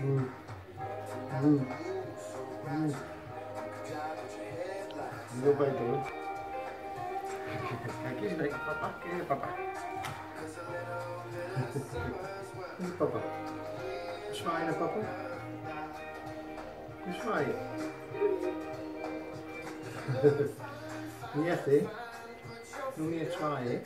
não vai Mm. aqui ba papá que é papá papa. papá. papa. Ano papa? Smile né, papa. Smile. Niet não me Nog?